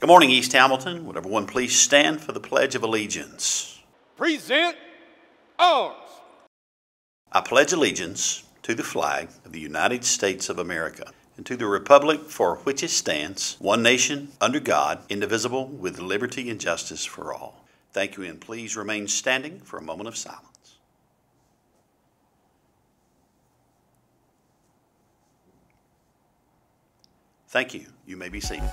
Good morning, East Hamilton. Would everyone please stand for the Pledge of Allegiance? Present arms. I pledge allegiance to the flag of the United States of America and to the republic for which it stands, one nation, under God, indivisible, with liberty and justice for all. Thank you, and please remain standing for a moment of silence. Thank you. You may be seated.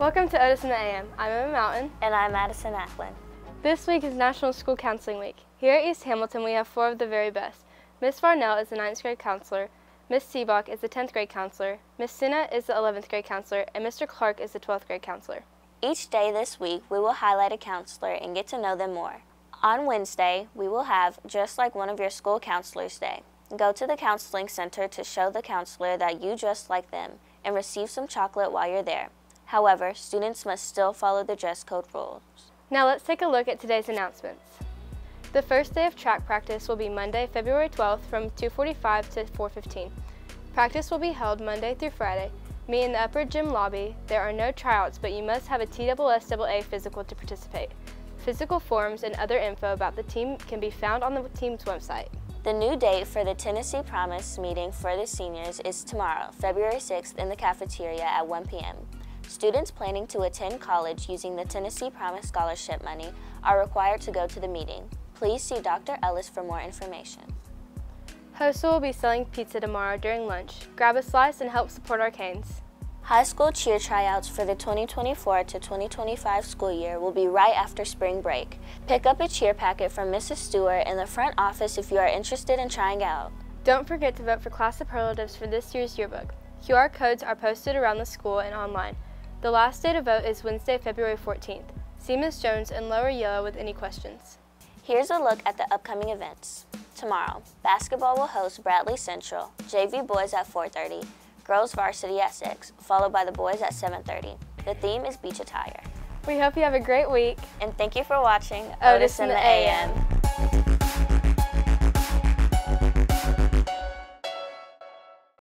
Welcome to Otis in the AM. I'm Emma Mountain. And I'm Madison Ackland. This week is National School Counseling Week. Here at East Hamilton, we have four of the very best. Miss Varnell is the 9th grade counselor, Miss Seabach is the 10th grade counselor, Miss Sina is the 11th grade counselor, and Mr. Clark is the 12th grade counselor. Each day this week, we will highlight a counselor and get to know them more. On Wednesday, we will have Just Like One of Your School Counselors Day. Go to the Counseling Center to show the counselor that you dress like them and receive some chocolate while you're there. However, students must still follow the dress code rules. Now let's take a look at today's announcements. The first day of track practice will be Monday, February 12th from 2.45 to 4.15. Practice will be held Monday through Friday. Meet in the upper gym lobby. There are no tryouts, but you must have a TSSAA physical to participate. Physical forms and other info about the team can be found on the team's website. The new date for the Tennessee Promise meeting for the seniors is tomorrow, February 6th in the cafeteria at 1 p.m. Students planning to attend college using the Tennessee Promise Scholarship money are required to go to the meeting. Please see Dr. Ellis for more information. HOSA will be selling pizza tomorrow during lunch. Grab a slice and help support our canes. High school cheer tryouts for the 2024 to 2025 school year will be right after spring break. Pick up a cheer packet from Mrs. Stewart in the front office if you are interested in trying out. Don't forget to vote for class superlatives for this year's yearbook. QR codes are posted around the school and online. The last day to vote is Wednesday, February 14th. See Ms. Jones in lower yellow with any questions. Here's a look at the upcoming events. Tomorrow, basketball will host Bradley Central, JV boys at 4.30, girls varsity at 6, followed by the boys at 7.30. The theme is beach attire. We hope you have a great week. And thank you for watching Otis, Otis in the AM. AM.